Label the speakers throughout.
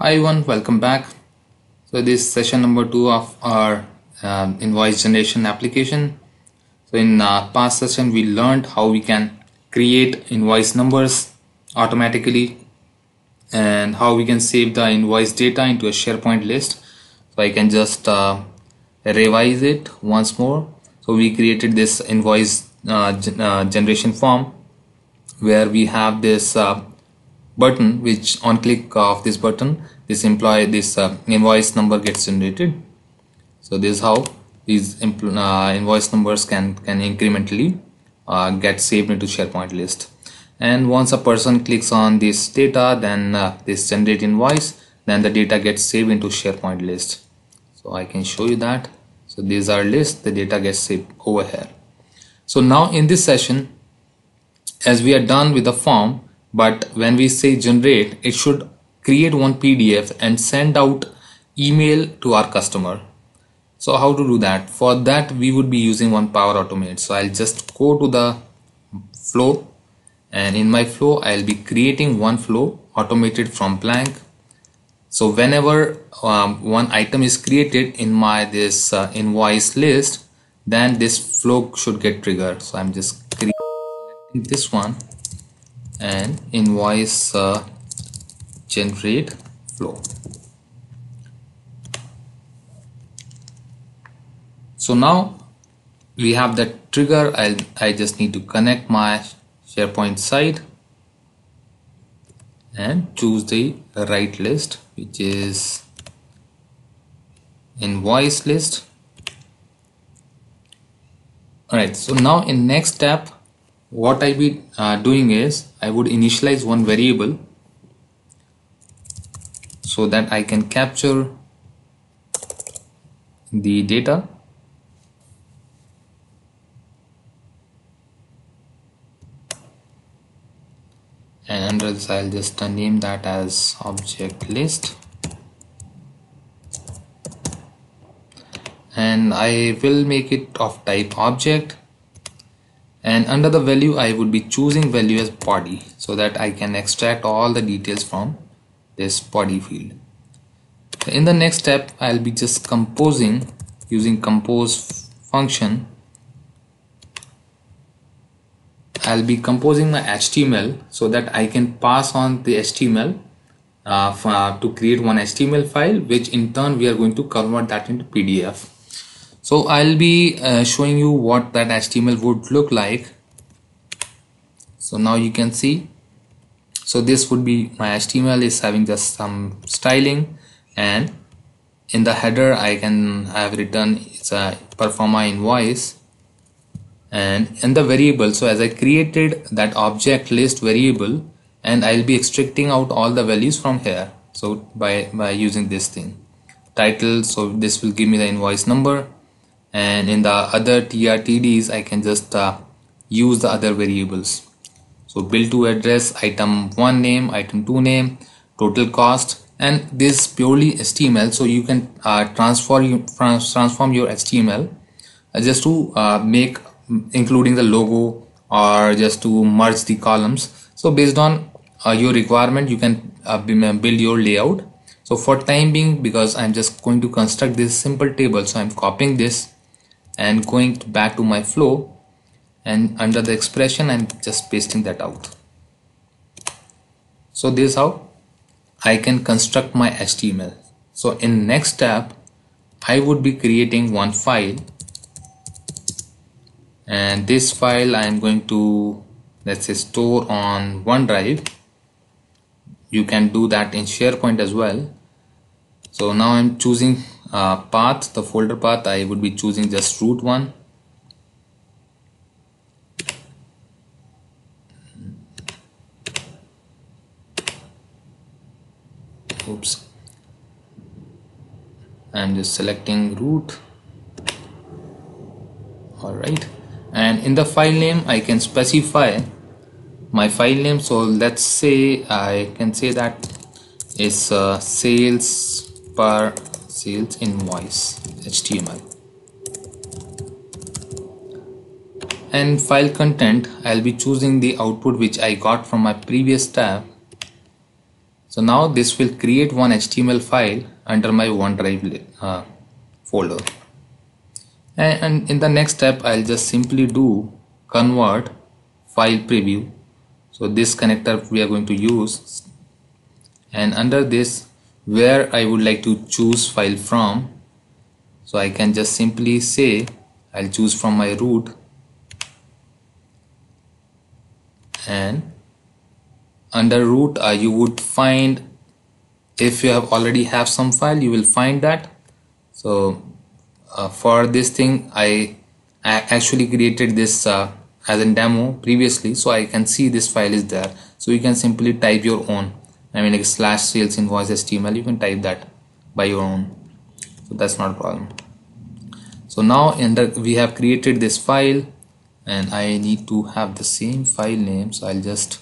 Speaker 1: Hi everyone, welcome back. So this is session number two of our um, invoice generation application. So in uh, past session we learned how we can create invoice numbers automatically and how we can save the invoice data into a SharePoint list. So I can just uh, revise it once more. So we created this invoice uh, uh generation form where we have this uh, button which on click of this button this employee this uh, invoice number gets generated. So this is how these uh, invoice numbers can can incrementally uh, get saved into SharePoint list. And once a person clicks on this data then uh, this generate invoice then the data gets saved into SharePoint list. So I can show you that. So these are lists the data gets saved over here. So now in this session as we are done with the form but when we say generate it should create one PDF and send out email to our customer. So how to do that? For that we would be using one power automate. So I'll just go to the flow and in my flow I'll be creating one flow automated from blank. So whenever um, one item is created in my this uh, invoice list then this flow should get triggered. So I'm just creating this one and invoice uh, generate flow. So now we have the trigger. I'll, I just need to connect my SharePoint site and choose the right list which is invoice list. Alright so now in next step what I be uh, doing is I would initialize one variable so that I can capture the data. And under this I'll just name that as object list. And I will make it of type object and under the value I would be choosing value as body so that I can extract all the details from this body field. In the next step I'll be just composing using compose function. I'll be composing my HTML so that I can pass on the HTML uh, uh, to create one HTML file which in turn we are going to convert that into PDF so I'll be uh, showing you what that HTML would look like. So now you can see. So this would be my HTML is having just some styling. And in the header I can have written it's a performa invoice. And in the variable so as I created that object list variable and I'll be extracting out all the values from here. So by by using this thing. Title so this will give me the invoice number and in the other TRTDs I can just uh, use the other variables. So bill to address item 1 name item 2 name total cost and this purely HTML so you can uh, transfer you transform your HTML uh, just to uh, make including the logo or just to merge the columns. So based on uh, your requirement you can build your layout. So for time being because I'm just going to construct this simple table so I'm copying this and going back to my flow and under the expression I'm just pasting that out. So this is how I can construct my HTML so in next step I would be creating one file. And this file I'm going to let's say store on OneDrive. You can do that in SharePoint as well. So now I'm choosing uh, path the folder path I would be choosing just root one. Oops. I'm just selecting root. Alright and in the file name I can specify my file name. So let's say I can say that is uh, sales per sales invoice HTML and file content I'll be choosing the output which I got from my previous tab. So now this will create one HTML file under my OneDrive uh, folder. And, and in the next step I'll just simply do convert file preview. So this connector we are going to use. And under this where I would like to choose file from. So I can just simply say I'll choose from my root. And under root uh, you would find if you have already have some file you will find that. So uh, for this thing I, I, actually created this uh, as a demo previously. So I can see this file is there. So you can simply type your own I mean like slash sales invoice HTML you can type that by your own. So that's not a problem. So now the we have created this file and I need to have the same file name so I'll just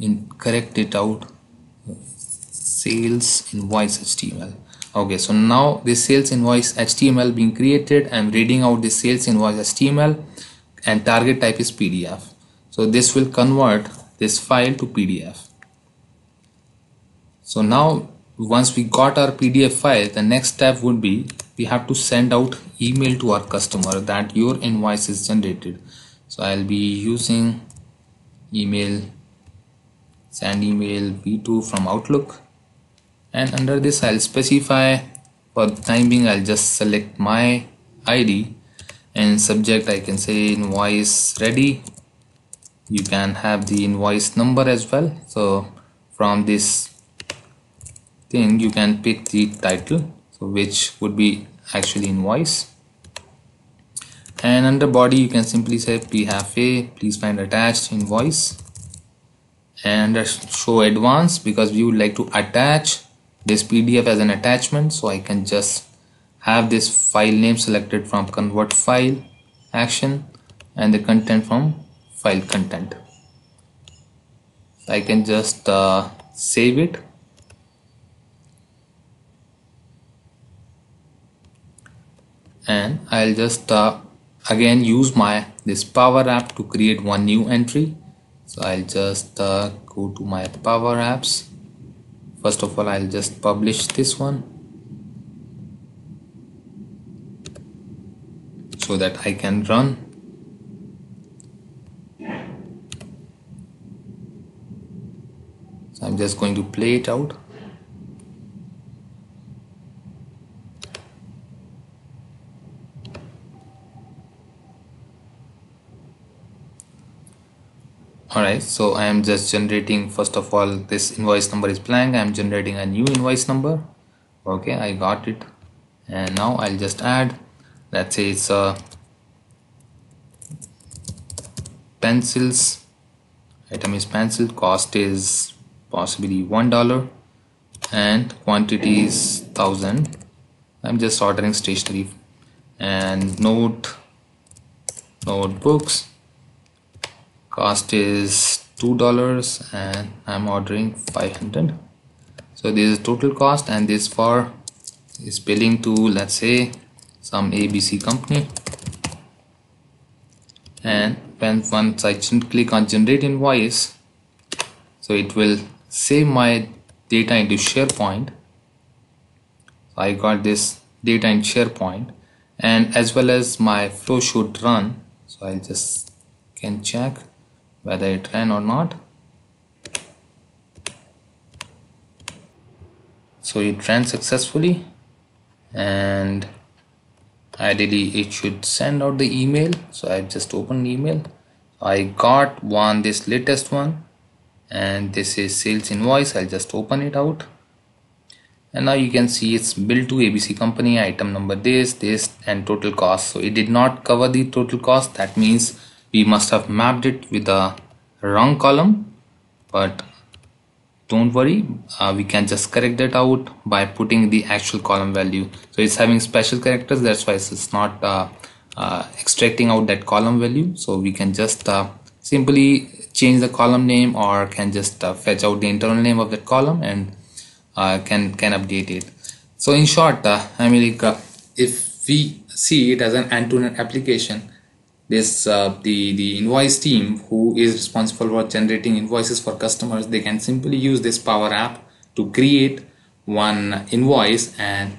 Speaker 1: in correct it out. Sales invoice HTML okay so now this sales invoice HTML being created I'm reading out the sales invoice HTML and target type is PDF so this will convert this file to PDF so now once we got our PDF file the next step would be we have to send out email to our customer that your invoice is generated. So I'll be using email send email v2 from Outlook. And under this I'll specify for the time being I'll just select my ID and subject I can say invoice ready. You can have the invoice number as well. So from this you can pick the title so which would be actually invoice and under body you can simply say PFA please find attached invoice and show advance because we would like to attach this PDF as an attachment so I can just have this file name selected from convert file action and the content from file content. I can just uh, save it and I'll just uh, again use my this power app to create one new entry. So I'll just uh, go to my power apps. First of all I'll just publish this one. So that I can run. So I'm just going to play it out alright so I am just generating first of all this invoice number is blank. I am generating a new invoice number. Okay I got it. And now I'll just add let's say it's a pencils. Item is pencil. Cost is possibly one dollar. And quantity is thousand. I'm just ordering stationery. And note notebooks cost is two dollars and I'm ordering 500 so this is total cost and this for is billing to let's say some ABC company. And when once I click on generate invoice so it will save my data into SharePoint. So I got this data in SharePoint and as well as my flow should run. So I just can check whether it ran or not. So it ran successfully and ideally it should send out the email. So I've just opened email. I got one this latest one and this is sales invoice. I'll just open it out. And now you can see it's billed to ABC company item number this this and total cost. So it did not cover the total cost. That means we must have mapped it with the wrong column but don't worry uh, we can just correct that out by putting the actual column value. So it's having special characters that's why it's not uh, uh, extracting out that column value. So we can just uh, simply change the column name or can just uh, fetch out the internal name of that column and uh, can can update it. So in short I mean if we see it as an end-to-end -end application this uh, the the invoice team who is responsible for generating invoices for customers they can simply use this power app to create one invoice and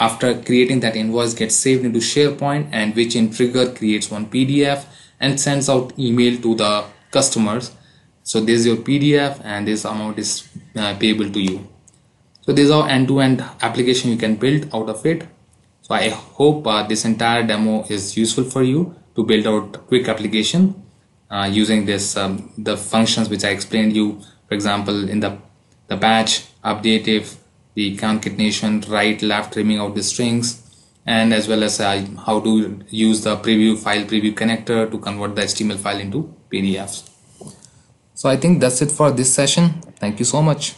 Speaker 1: after creating that invoice gets saved into SharePoint and which in trigger creates one PDF and sends out email to the customers. So this is your PDF and this amount is uh, payable to you. So this is our end-to-end -end application you can build out of it. So I hope uh, this entire demo is useful for you to build out quick application uh, using this um, the functions which I explained you. For example in the the batch update if the concatenation right left trimming out the strings and as well as uh, how to use the preview file preview connector to convert the HTML file into PDFs so I think that's it for this session. Thank you so much